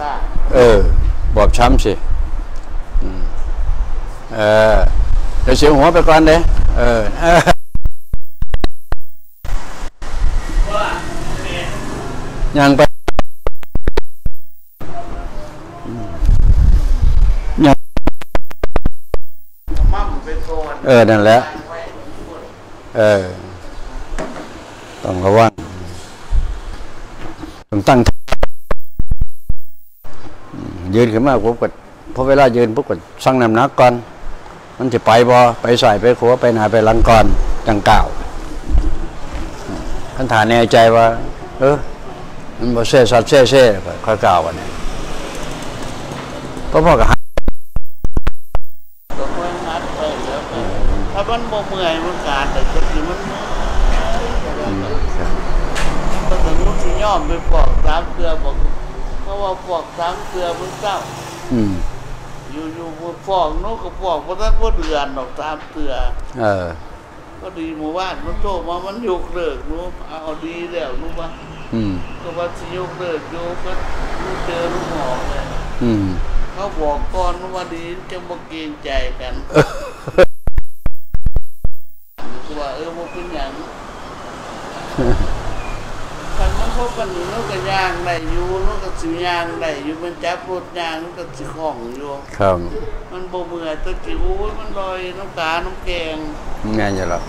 ได้เออ บอบช้ำสิอืมเออเดี๋ยวเสียหัวไปก่อนเด้เออเออว่าเนี่ยยังไปยังมั่มไปโกนเออ นั่นแหละ เออ ต้องระวังต้องตั้งอืม ยืนขึ้นมาปุ๊บก็พอเวลายืนปุ๊บก็สั่งน้ำหนักก่อน มันจะไปบ่ไปใส่ไปขัวไปหนาไปหลังก่อนจังก่าวท่านฐานแน่ใจว่า เออมันบ่เซ่สัดเซ่เซ่ก็ค่อยกล่าววันนี้เพราะพ่อก็หาก็ค่อยงัดไปแล้วไปถ้ามันบ่เมื่อยมันการแต่ก็คือมันเมื่อยก็สมมติสิย่อมไปปอกสามเกลือบอก เพราะว่าปอกสามเกลือมันเศร้าอืมอยู่อยู่บนฟอกนกก็ฟอกเพราะนั้นก็เดือนดอกตามเตือเออ ก็ดีหมู่บ้านมันโทรมามันยกเลิกนู้เอาดีแล้วรู้ปะอืมก็ว่าสิยกเลิกโยก็รู้เจอลูกหมอเลยอืมเขาบอกก่อนว่าดีจะมาเกรงใจกันก็ว่าเออมันเป็นอย่างคันมัน พบกันอยู่นกก็ย่างได้อยู่นกก็สิย่างได้อยู่มันจับรถย่างนกก็สิของอยู่ครับมันบ่เมื่อยตะกี้โอ้ยมันลอยน้ำกาน้ำแกงงานอยู่หรอก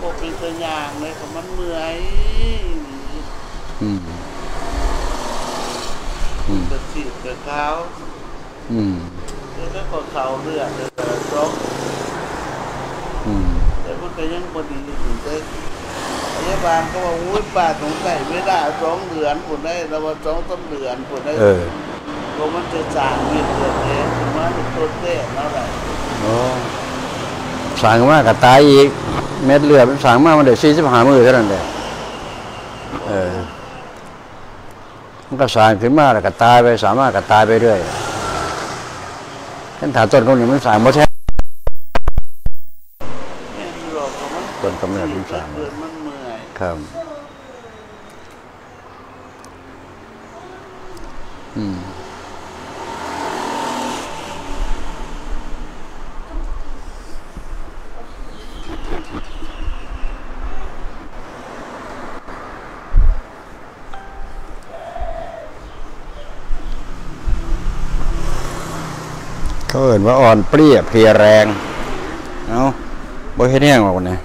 บ่เป็นตัวอย่างเลยก็มันเมื่อยอืมอืมกระสีกระขาวอืมแล้วก็ขอเขาเลือดแล้วก็ร้องอืมแต่มันก็ยังบ่ดีอยู่เด้ พยาบาลก็ว่าอุ้ยป้าสงสัยไม่ได้สองเดือนผลได้แล้วว่าสองต้นเดือนผลได้เออก็มันจะสร้างเวียนเดือนเองมันต้นเต้เท่าไหร่โอ้สั่งมากกับตายอีก เม็ดเลือดมันสั่งมากมันเดี๋ยวสี่สิบห้ามือเท่านั้นเดียเออมันก็สั่งขึ้นมาแล้วก็ตายไปสามารถก็ตายไปเรื่อยท่านถาต้นคนนี้มันสั่งบ่แท้เนี่ยที่บอกว่ามันต้นกำเนิดมันสั่ง ครับอืมเขาเอ่นว่าอ่อนเปรี้ยเพลียแรง เอาบ่เฮ็ดแห้งหรอกเนี่ย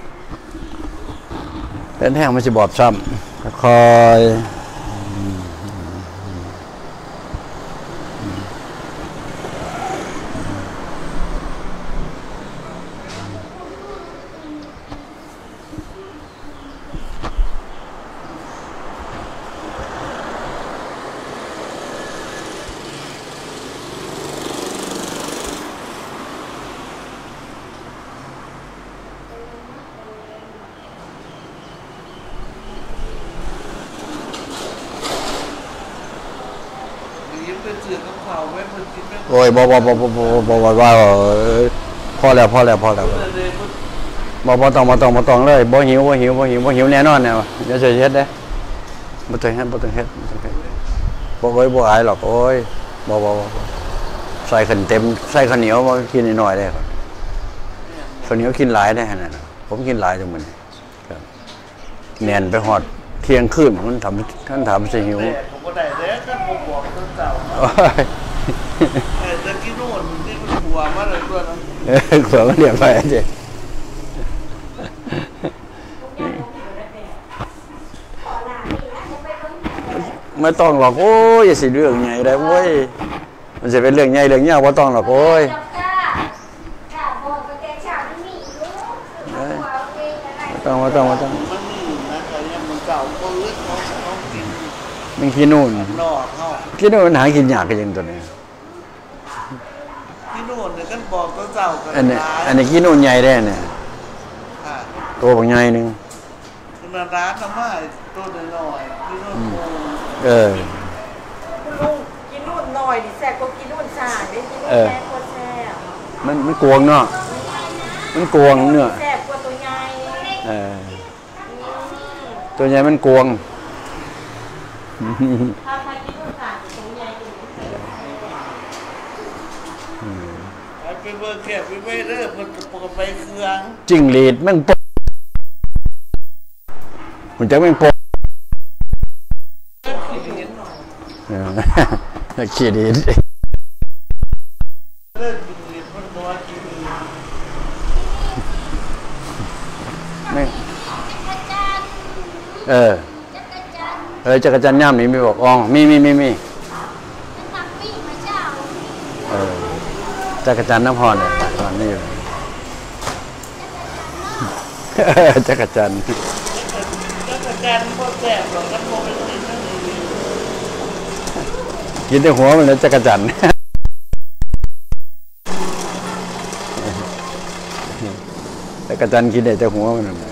เฮ็ดแห้งมันจะบอบช้ำคอย โอ้ยบ่บ่บ่บ่บ่บอบ่ว่าพอแล้วพอแล้วพอแล้วบ่บ่ต้องบ่ต้องบ่ต้องเลยบ่หิวบ่หิวบ่หิวบ่หิวแน่นอนเนี่ยเดี๋ยวจะเฮ็ดเด้บ่ต้องเฮ็ดบ่ต้องเฮ็ดบ่ไว้บ่อายหรอกโอ้ยบอบ่บ่ใส่ขันเต็มใส่ข้าวเหนียวมากินหน่อยได้ครับข้าวเหนียวกินหลายได้ขนาดนั้นผมกินหลายจังมันครับแน่นไปหอดเที่ยงคืนมันทำท่านทำสิหิวผมก็ได้เด้อกันผมบอกตั้งแต่ ที่มันหัวมาเลยตัวนั้นเออขวมันเรียบไปเด้ไม่ต้องหรอกโอ้ยอย่าสิเรื่องใหญ่ได้โว้ยมันจะเป็นเรื่องใหญ่เรื่องยาวว่าต้องหรอกโอ้ยต้องมาต้องมาต้องมันมีนะแต่ยังมันเก่าก็เลือดเขาเขากินมันขี้นู่นนอกเขาขี้นู่นมันหากินยากกันยังตัวนี้ที่ โน่นเนี่ยกันบอกตั้งเก่ากันอันนี้ร้ายอันนี้ขี้นู่นใหญ่ได้เนี่ยค่ะตัวบางใหญ่หนึงคุณร้านทำไมตัวน้อยๆที่โน่นโกงเออ คุณลุงกินนู่นหน่อยดิแซ่บกว่ากินนู่นสาดได้กินนู่นเออ แซ่บกว่าแซ่บมันมันกวงเนาะมันกวงเนื้อแซ่บกว่าตัวใหญ่เออ ตัวใหญ่มันกวงถ้าใครกินนู่นสาดตัวใหญ่กินนู่นแซ่บ เบิ่งแค่ไปไม่เด้อเพิ่นจะปกไปเครื่องจิงหรีดแม่งปกมันจะแม่งปกขี้ดีดเลิกกินเห็ดมันก็ว่ากินแม่งเออเออจักรจันย่ำนี่มีบอกอ๋อมีมีมีมีเออ จักรจันทร์น้ำพรเนี่ยตอนนี้อยู่จักรจันทร์แล้วก็การบ่แซ่บหรอกกันบ่เป็นสิ่งนั้นนี่กินแต่หัวมันเลยจักรจันทร์จักรจันทร์กินได้แต่หัวมันเลย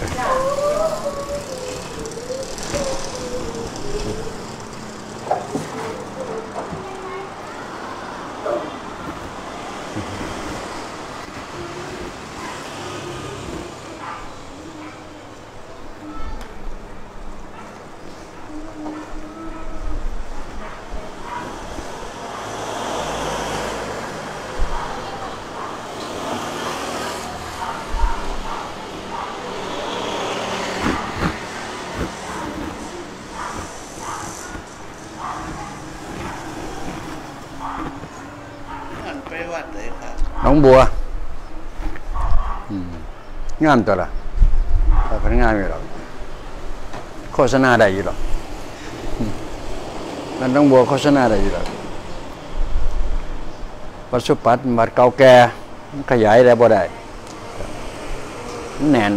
องบัวงามตัวละพนักงานอยู่หรอกโฆษณาได้อยู่หรอกอืมนั่นน้องบัวโฆษณาได้อยู่หรอกวัดสุปัตวัดเก่าแก่ขยายได้บ่ได้มันแน่น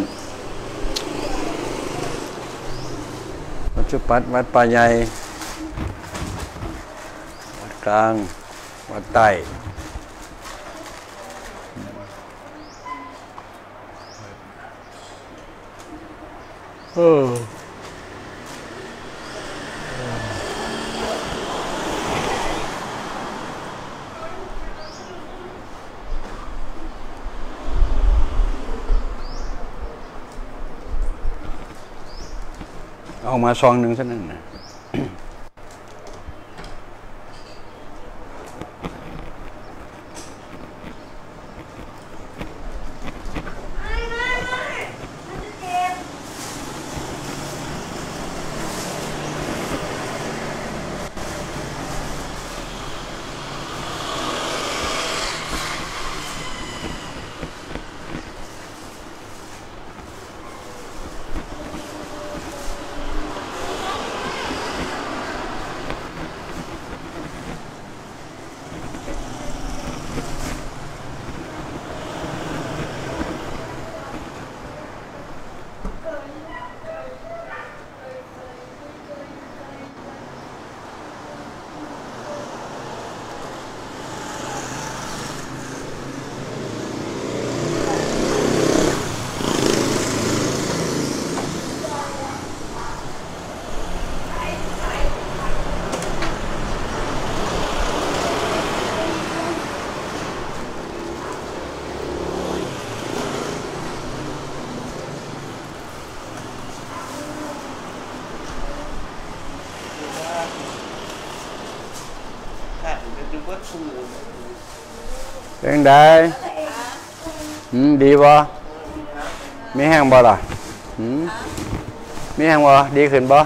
วัดสุปัตวัดป่าใหญ่วัดกลางวัดใต้ เออเอามาซองหนึ่งซะนั่นนะ ขาด เป็นจุดวัดสูงไดอืมดีบ่มีแห้งบ่ล่ะอืมมีแห้งบ่ดีขึ้นบ่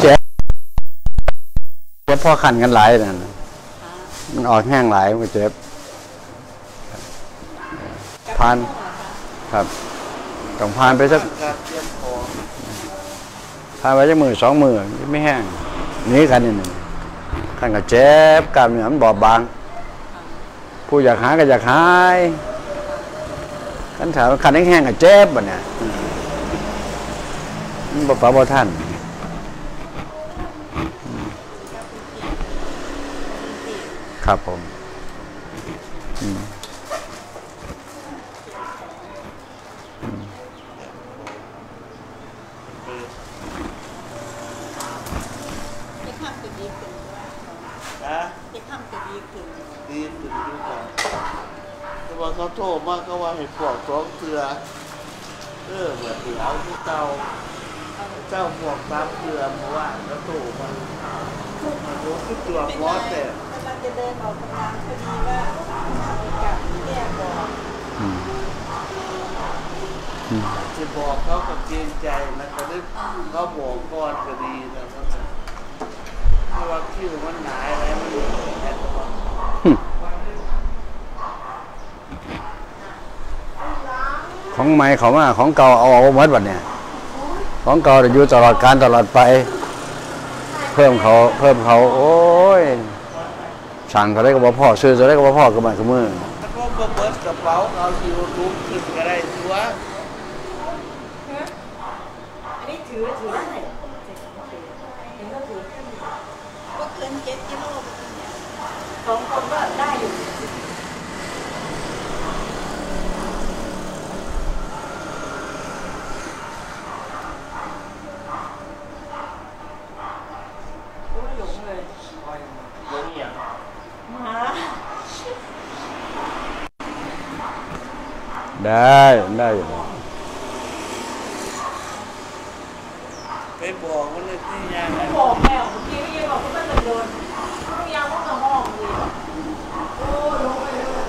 เจ็บเจ็บพอขันกันหลายนั่นน่ะมันออกแห้งหลายมันเจ็บผ่านครับต้องผ่านไปสักการเตรียมของผ่านไปสักมือสองมือไม่แห้งนี้กันนี่นึง ขันก็เจ็บกล้ามเนื้อมันบอบบาง ผู้อยากหายก็อยากหายขันถามขันแห้งๆก็เจ็บบ่เนี่ยอืมมันบ่ปะบ่ท่านครับผม อืม นะ จะท จะดีขึ้น ดีขึ้นอยู่กันแต่ว่าเขาโทรมา เขว่าให้ปลอกสองเทือเออแบบเดี๋ยวที่เจ้าเจ้าปลอกสามเทือเพราะว่าเขาโทรมาโอ้คือตัวหมอแต่กำลังจะเดินออกกำลังพอดีว่ากับแม่บอกจะบอกเขากับเกรงใจนะก็ได้เขาบอกก่อนก็ดีนะเพราะว่าเพราะว่าคิ้วมันหนาอะไรมันเหลือแค่ตัว ของใหม่เขามาของเก่าเอาเอาหมดวันเนี่ยของเก่าจะอยู่ตลอดการตลอดไป เพิ่มเขาเพิ่มเขา โอ้ยสั่งเขาได้ก็บ่พ่อซื้อเขาได้ก็บ่พ่อกับมันกับมือแล้วก็เบิร์ดกระเป๋าเอาสิวทุกขึ้นก็ได้ตัว อันนี้ถือถือได้เห็นก็ถือ ก็เกินเจ็ดกิโล สองคนก็ได้อยู่โอ้ยหลงเลยหมา ได้ได้อยู่แล้วไปบอกมันเลยที่ยังไงบอกแล้วเมื่อกี้ไม่ยังบอกว่ามันจะโดนต้องยังต้องมาห้องเลยโอ้ลงไปเลย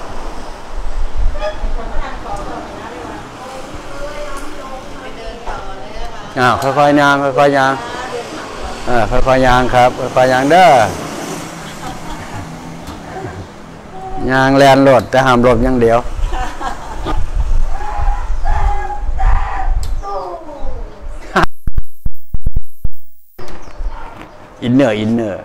คนทานต่อต่อนะเลยว่าไปเดินต่อเลยนะคะอ้าวค่อยๆยางค่อยๆยางเออค่อยๆยางครับค่อยๆยางเด้อยางแลนรถแต่ห้ามรถอย่างเดียว นเนอร์อินเนอร์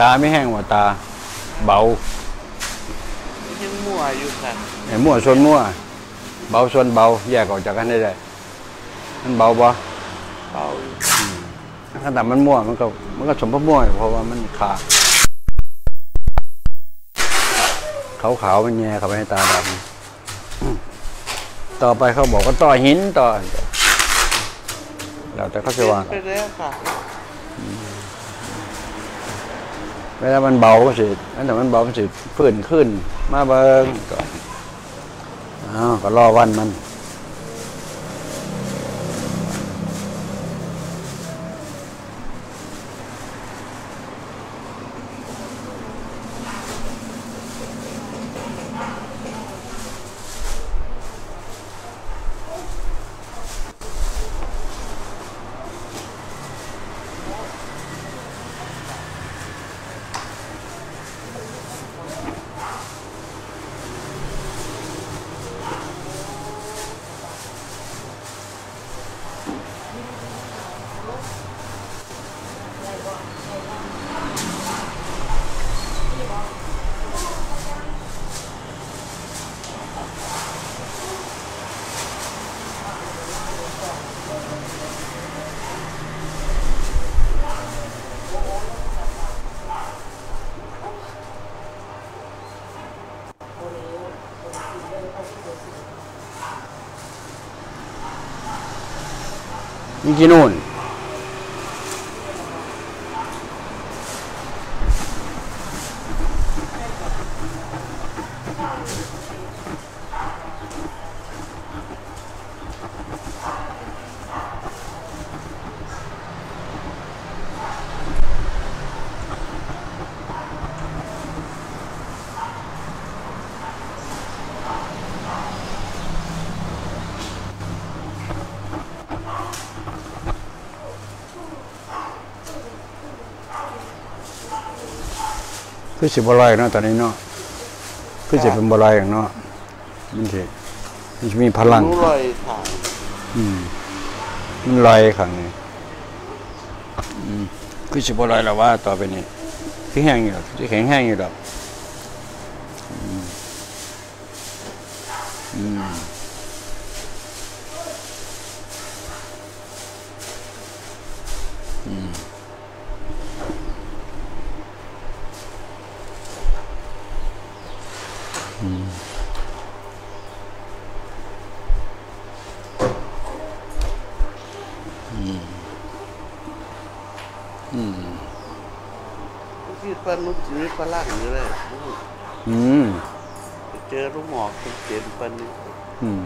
ตาไม่แห้งว่ะตา เบามั่วอยู่กันไอ้มั่วส่วนมั่ว เบาส่วนเบา แยกออกจากกันได้เลยมันเบาบ่เอาอยู่ถ้าแต่มันมั่วมันก็มันก็สมพมั่วเพราะว่ามันขาดขาวๆมันแย่เข้าไปในตาดำอืมต่อไปเขาบอกว่าต่อหินต่อแล้วแต่เขาจะว่าไปแล้วค่ะ เวลามันเบาก็สิอันแต่มันเบามันสิฟื้นขึ้น มาเบิงก็อ้าวก็รอวันมัน นี่ คือสิบลอยเนาะตอนนี้เนาะคือสิเป็นบลอยอย่างเนาะมันสิมันสิมีพลังรู้ลอยถ่ายอืมมันลอยขังนี่อืมคือสิบลอยแล้วว่า ต่อไปนี้คือแห้งอยู่ดอกคือแข็งแห้งอยู่ดอกอืมอืม ที่ปานุษย์มีพลังอยู่เลยอืมไปเจอลูกหมอกเป็นเจนปันนี้อืม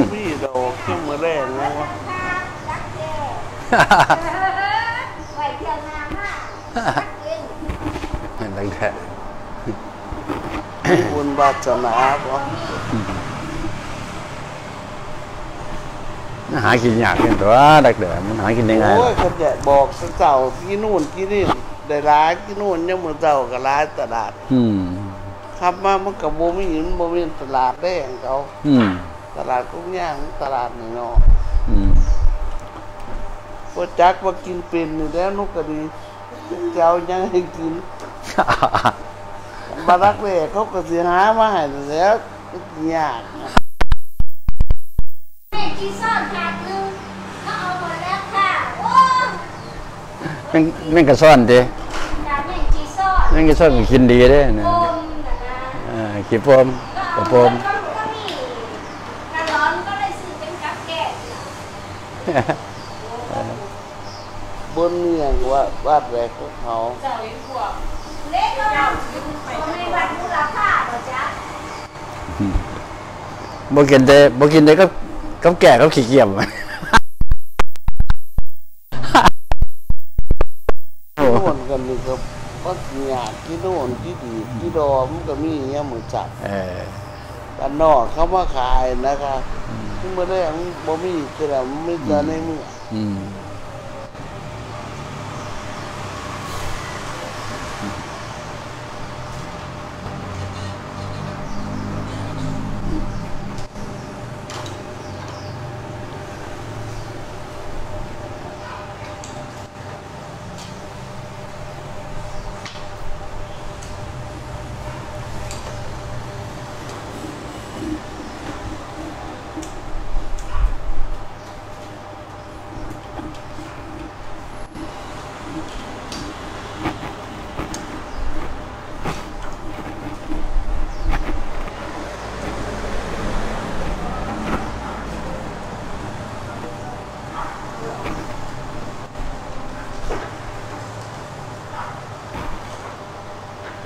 มพี่ดอกขึ้นมาแรงนะวะไหวเที่ยวน้ำมากขึ้นเห็นตั้งแต่มีบุญบาสนาบ่หากินยากเป็นตัวดักเดือมันหากินได้ไงโอ้ยเขาจะบอกเจ้าที่นู่นที่นี่ได้ร้ายที่นู่นยังมือเจ้าก็ร้ายตลาด อืมขับมามันกับโบไม่เห็นโบมีตลาดแดงเขา อืม ตลาดกุ้งย่างตลาดนี่เนาะอืมพอจักว่ากินเป็นนี่แล้วนุกก็ดีเจ้ายังให้กินบารักเล่เขาก็สิหามาให้แล้วยากแม่จีซ่อนขาดนึงก็เอาหมดแล้วค่ะโอ้แม่งแม่งกระซ่อนดิจานแม่จีซ่อนแม่งกระซ่อนก็กินดีเด้นะโอมนะนะอ่าขี้ปมก็กระเอาปหมมดก็มี บนเมืองว่าวาดแรกของเขาเจ้าเลี้วกเล็กเราไม่วัดมูลค่าหรอจ๊ะบกินเด้บกินเด้ก็ก็แก่ก็ขี้เกียจนกันนี่ก็ปักหยาที่โน่นที่ดีที่ดอมก็มีเงี้ยเหมือนจับแต่นนอกเขามาขายนะคะ บ่ได้อังบ่มีคือแบบไม่เจอในเมือง อืม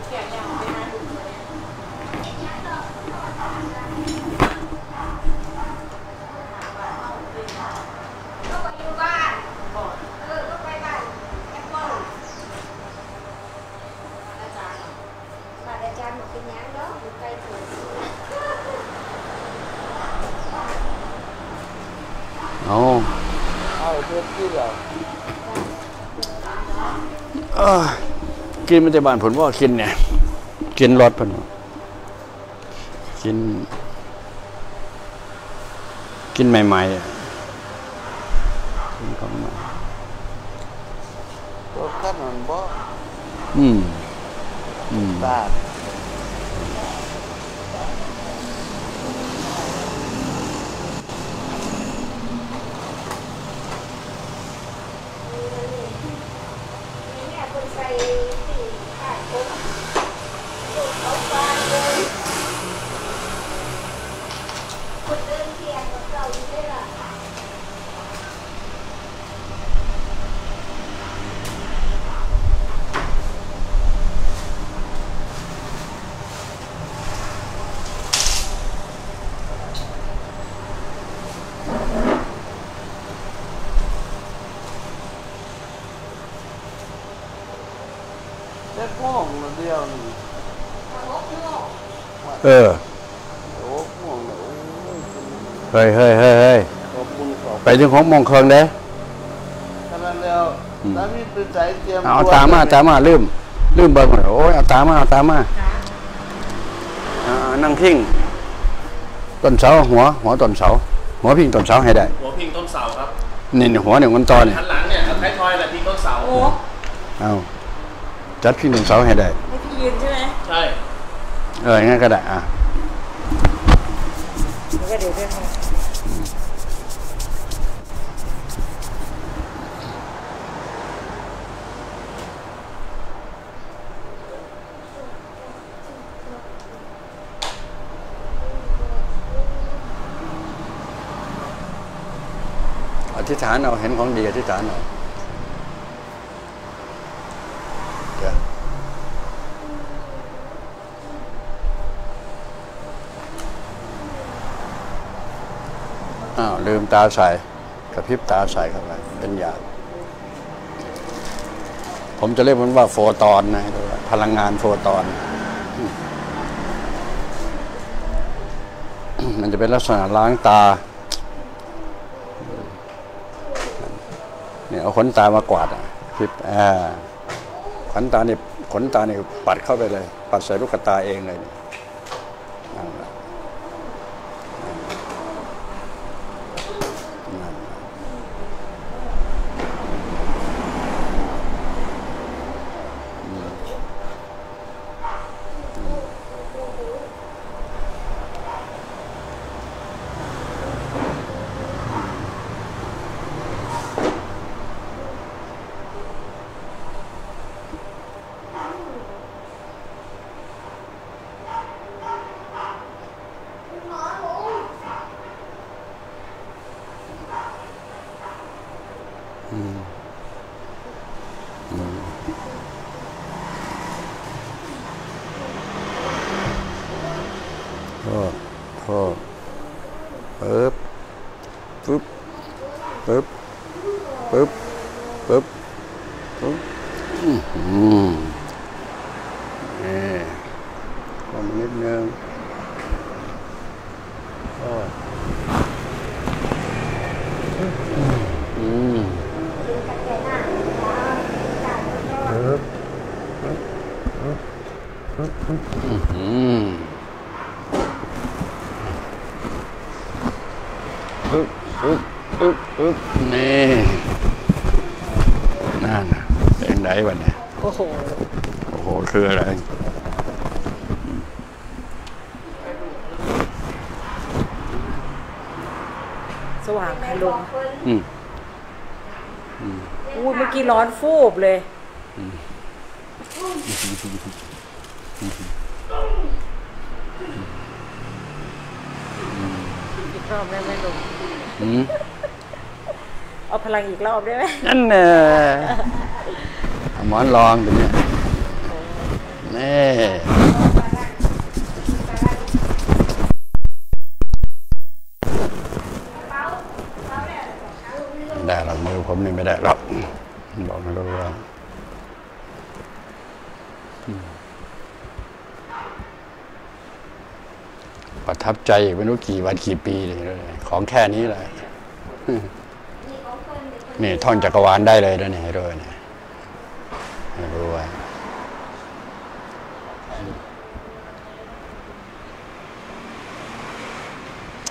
แกะยาวไปนะดูเลย ก็ไปอยู่บ้านเออก็ไปบ้านแอปเปิ้ลอาจารย์บ้านอาจารย์บอกเป็นหยังเนาะอยู่ไกลถึง เอา เอาเพื่อนที่เรา เอ้ย กินมันแต่บ้านผลว่ากินเนี่ย กินรสเพิ่นว่ากิน กินใหม่ๆอะกินของใหม่รถคันนั้นบ่อืมอืมตาด แม่คนใส่ที่ขาดผมลูกเขาบ้านเลยคนเดินเที่ยงกับเราอยู่ได้ล่ะ แค่ห้องเดียวนี่ เออ โอ้ห้องเนี่ยโอ้ย เฮ้ยเฮ้ยเฮ้ยเฮ้ยขอบคุณขอบไปถึงของมองเคิงเด้ขนาดแล้วอืมถ้ามีเป็นใจเตรียมเอาตัวตามมาตามมาลืมลืมเบิ่งหมดโอ้ยเอาตามมาเอาตามมาอ่านั่งพิงต้นเสาหัว หัวต้นเสาหัวพิงต้นเสาให้ได้ หัวพิงต้นเสาครับนี่นี่หัวหนึ่งมันตอนี่หันหลังเนี่ยเอาท้ายทอยแหละพิงต้นเสาโอ้เอาจัดพิงต้นเสาให้ได้ให้พี่ยืนใช่ไหมใช่เอองั้นก็ได้อะแล้วก็เดี๋ยวเดี๋ยวให้ อ ธิษฐานเอาเห็นของดีอธิษฐานเอาเดี๋ยวอ้าวลืมตาใส่กระพริบตาใส่เข้าไปเป็นยาผมจะเรียกมันว่าโฟตอนนะหรือว่าพลังงานโฟตอน มันจะเป็นลักษณะล้างตา เอาขนตามากวาดอะคลิปอ่าขนตาเนี่ยขนตาเนี่ยปัดเข้าไปเลย ปัดใส่ลูกตาเองเลยเนี่ยนั่นแหละนั่นแหละ โทษโทษปึ๊บปึ๊บปึ๊บปึ๊บปึ๊บปึ๊บอื้อหือนี่ มานิดนึงโอ้ยอืม ดูกันแต่หน้าจ้าจ้าแล้วก็ อืมอึ๊บอึ๊บอึ๊บอึ๊บนี่นั่นน่ะเป็นไงวะเนี่ย โอ้โห โอ้โห คืออะไร สว่างค่ะลุงอืมอุ้ยเมื่อกี้ร้อนฟูบเลย อีกรอบได้ไหมลุงอืมเอาพลังอีกรอบได้ไหมนั่นแน่เอา หมอนรองดูเนี่ยนี่ได้หรอกมือผมนี่ไม่ได้หรอกบอกไม่รู้ว่าอืมประทับใจอีกไม่รู้กี่วันกี่ปีเลยของแค่นี้แหละนี่ท่องจักรวาลได้เลยนะเนี่ยด้วยเนี่ย ไม่รู้ว่า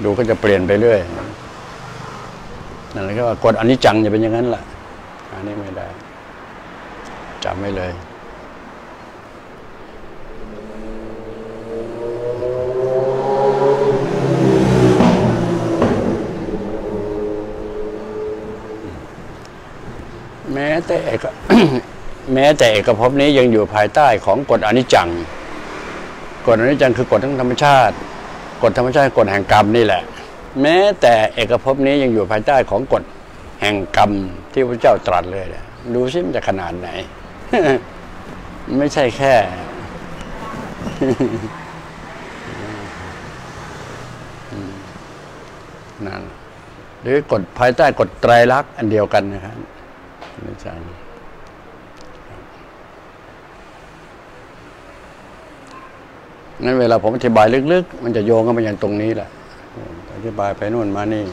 ดูก็จะเปลี่ยนไปเรื่อยนั่นแหละก็ว่ากดอันนี้จังจะเป็นอย่างนั้นแหละอันนี้ไม่ได้จำไม่เลย แม้แต่เอก แม้แต่เอกภพนี้ยังอยู่ภายใต้ของกฎอนิจจัง กฎอนิจจังคือกฎทั้งธรรมชาติ กฎธรรมชาติกฎแห่งกรรมนี่แหละ แม้แต่เอกภพนี้ยังอยู่ภายใต้ของกฎแห่งกรรมที่พระเจ้าตรัสเลยนี่ยดูซิมันจะขนาดไหน ไม่ใช่แค่นั่นหรือกฎภายใต้กฎไตรลักษณ์อันเดียวกันนะครับไม่ใช่งั้ นเวลาผมอธิบายลึก ๆ มันจะโยงกันไปอย่างตรงนี้แหละ อธิบายไปนู่นมานี่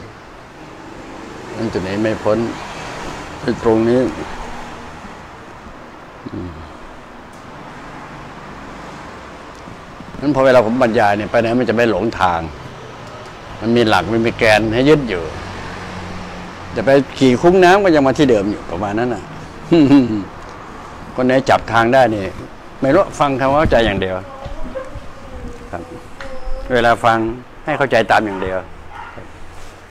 มันจุดไหนไม่พ้นไปตรงนี้นั้นพอเวลาผมบรรยายเนี่ยไปไหนมันจะไม่หลงทาง มันมีหลักมันมีแกนให้ยึดอยู่ จะไปขี่คุ้งน้ำก็ยังมาที่เดิมอยู่ประมาณนั้นน่ะคนไหนจับทางได้นี่ไม่รู้ฟังคำว่าใจอย่างเดียว เวลาฟังให้เข้าใจตามอย่างเดียว